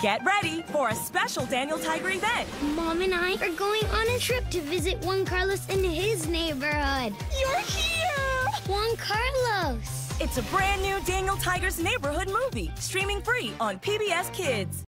Get ready for a special Daniel Tiger event. Mom and I are going on a trip to visit Juan Carlos in his neighborhood. You're here! Juan Carlos! It's a brand new Daniel Tiger's Neighborhood movie, streaming free on PBS Kids.